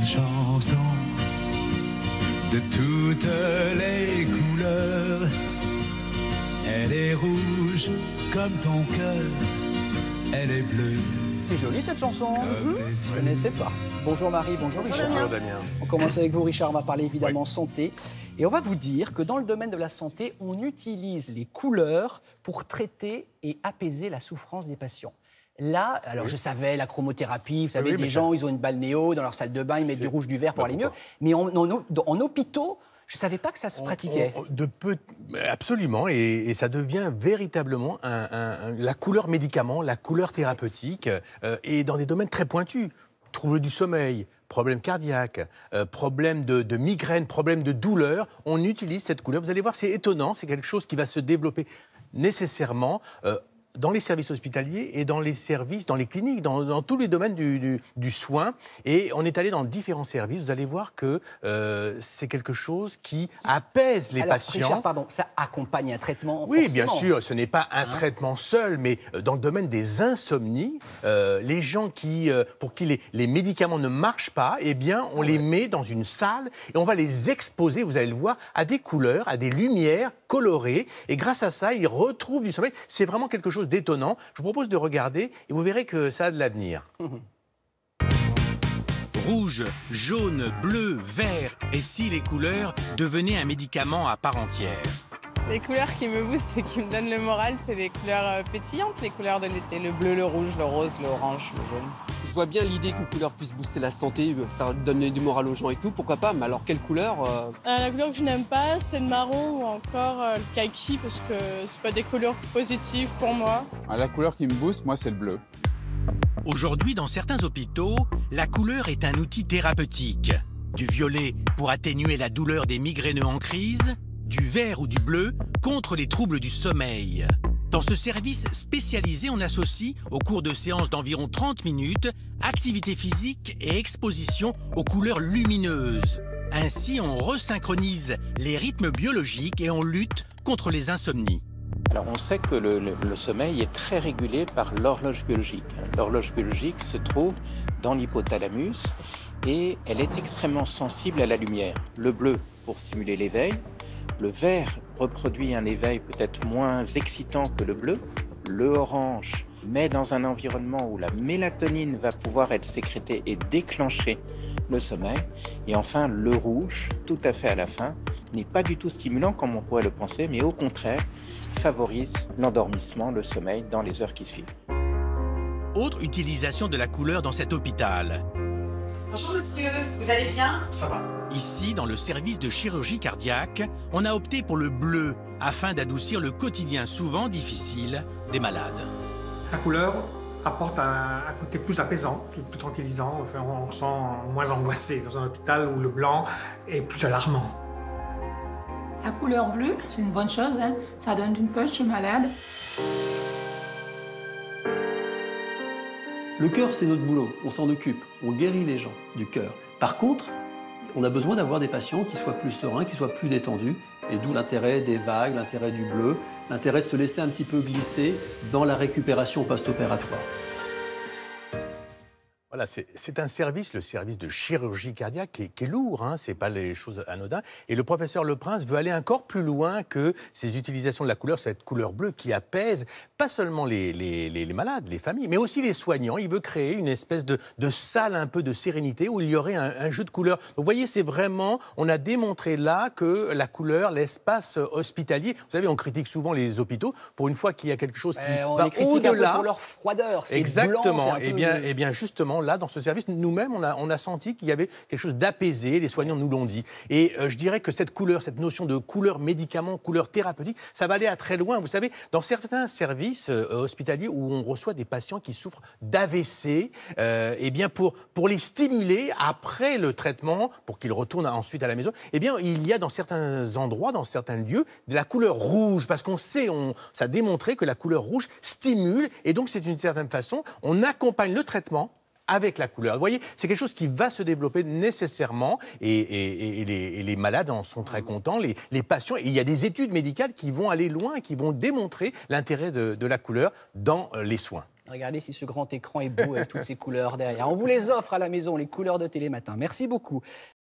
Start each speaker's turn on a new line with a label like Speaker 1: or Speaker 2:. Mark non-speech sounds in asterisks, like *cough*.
Speaker 1: une chanson de toutes les couleurs. Elle est rouge comme ton cœur, elle est bleue.
Speaker 2: C'est joli cette chanson. Je ne connaissais pas. Bonjour Marie, bonjour Richard. On commence avec vous Richard, on va parler évidemment santé. Et on va vous dire que dans le domaine de la santé, on utilise les couleurs pour traiter et apaiser la souffrance des patients. Là, alors je savais, la chromothérapie, vous savez,
Speaker 3: Oui,
Speaker 2: des
Speaker 3: ça-
Speaker 2: gens, ils ont une balle néo dans leur salle de bain, ils mettent du rouge, du vert pour
Speaker 3: Bah,
Speaker 2: aller mieux. Mais en, en- en hôpitaux, je ne savais pas que ça se pratiquait.
Speaker 3: On- de peu, absolument, et, et ça devient véritablement un- un- un- la couleur médicament, la couleur thérapeutique, euh, et dans des domaines très pointus. Troubles du sommeil, problèmes cardiaques, euh, problèmes de, de migraine, problèmes de douleur, on utilise cette couleur. Vous allez voir, c'est étonnant, c'est quelque chose qui va se développer nécessairement. euh, dans les services hospitaliers et dans les services, dans les cliniques, dans, dans tous les domaines du, du- du soin. Et on est allé dans différents services. Vous allez voir que euh, c'est quelque chose qui apaise les
Speaker 2: alors,
Speaker 3: patients.
Speaker 2: Richard, pardon, ça accompagne un traitement
Speaker 3: Oui, bien sûr, ce n'est pas un traitement seul, mais euh, dans le domaine des insomnies, euh, les gens qui, euh, pour qui les, les médicaments ne marchent pas, eh bien, on les met dans une salle et on va les exposer, vous allez le voir, à des couleurs, à des lumières colorées. Et grâce à ça, ils retrouvent du sommeil. C'est vraiment quelque chose d'étonnant. Je vous propose de regarder et vous verrez que ça a de l'avenir. *laughs*
Speaker 4: Rouge, jaune, bleu, vert, et si les couleurs devenaient un médicament à part entière?
Speaker 5: Les couleurs qui me boostent et qui me donnent le moral, c'est les couleurs euh, pétillantes, les couleurs de l'été. Le bleu, le rouge, le rose, l'orange, le jaune.
Speaker 6: Je vois bien l'idée qu'une couleur puisse booster la santé, faire donner du moral aux gens et tout, pourquoi pas, mais alors quelle couleur euh,
Speaker 5: Euh, la couleur que je n'aime pas, c'est le marron ou encore euh, le kaki parce que c'est pas des couleurs positives pour moi.
Speaker 7: Ah, La couleur qui me booste, moi, c'est le bleu.
Speaker 4: Aujourd'hui, dans certains hôpitaux, la couleur est un outil thérapeutique. Du violet pour atténuer la douleur des migraineux en crise, du vert ou du bleu contre les troubles du sommeil. Dans ce service spécialisé, on associe, au cours de séances d'environ 30 minutes, activité physique et exposition aux couleurs lumineuses. Ainsi, on resynchronise les rythmes biologiques et on lutte contre les insomnies.
Speaker 8: Alors on sait que le, le- le sommeil est très régulé par l'horloge biologique. L'horloge biologique se trouve dans l'hypothalamus et elle est extrêmement sensible à la lumière. Le bleu pour stimuler l'éveil, le vert reproduit un éveil peut-être moins excitant que le bleu, le orange met dans un environnement où la mélatonine va pouvoir être sécrétée et déclencher le sommeil, et enfin le rouge, tout à fait à la fin, n'est pas du tout stimulant comme on pourrait le penser, mais au contraire favorise l'endormissement, le sommeil dans les heures qui suivent.
Speaker 4: Autre utilisation de la couleur dans cet hôpital.
Speaker 9: Bonjour monsieur, vous allez bien?
Speaker 4: Ici, dans le service de chirurgie cardiaque, on a opté pour le bleu afin d'adoucir le quotidien souvent difficile des malades.
Speaker 10: La couleur apporte un, un côté plus apaisant, plus, plus tranquillisant. Enfin, on se sent moins angoissé dans un hôpital où le blanc est plus alarmant.
Speaker 9: La couleur bleue, c'est une bonne chose, hein. ça donne une poche au malade.
Speaker 11: Le cœur, c'est notre boulot, on s'en occupe, on guérit les gens du cœur. Par contre, on a besoin d'avoir des patients qui soient plus sereins, qui soient plus détendus, et d'où l'intérêt des vagues, l'intérêt du bleu, l'intérêt de se laisser un petit peu glisser dans la récupération post-opératoire.
Speaker 3: Voilà, c'est un service, le service de chirurgie cardiaque, qui est, qui est lourd, hein, c'est pas les choses anodines. Et le professeur Le Prince veut aller encore plus loin que ces utilisations de la couleur, cette couleur bleue qui apaise pas seulement les, les- les- les malades, les familles, mais aussi les soignants. Il veut créer une espèce de, de salle un peu de sérénité où il y aurait un, un jeu de couleurs. Donc, vous voyez, c'est vraiment, on a démontré là que la couleur, l'espace hospitalier, vous savez, on critique souvent les hôpitaux, pour une fois qu'il y a quelque chose qui
Speaker 2: Euh, on
Speaker 3: va au-delà.
Speaker 2: leur froideur. C'est
Speaker 3: Exactement.
Speaker 2: blanc, un
Speaker 3: eh,
Speaker 2: peu-
Speaker 3: bien, eh bien, justement, là, dans ce service, nous-mêmes, on a, senti qu'il y avait quelque chose d'apaisé. Les soignants nous l'ont dit. Et euh, je dirais que cette couleur, cette notion de couleur médicament, couleur thérapeutique, ça va aller à très loin. Vous savez, dans certains services euh, hospitaliers où on reçoit des patients qui souffrent d'AVC, euh, eh bien, pour, pour les stimuler après le traitement, pour qu'ils retournent ensuite à la maison, eh bien, il y a dans certains endroits, dans certains lieux, de la couleur rouge, parce qu'on sait, on, ça a démontré que la couleur rouge stimule, et donc c'est d'une certaine façon, on accompagne le traitement avec la couleur. Vous voyez, c'est quelque chose qui va se développer nécessairement et, les, malades en sont très contents, les, patients. Il y a des études médicales qui vont aller loin et qui vont démontrer l'intérêt de, de la couleur dans euh, les soins.
Speaker 2: Regardez si ce grand écran est beau avec toutes ces couleurs derrière. On vous les offre à la maison, les couleurs de Télématin. Merci beaucoup.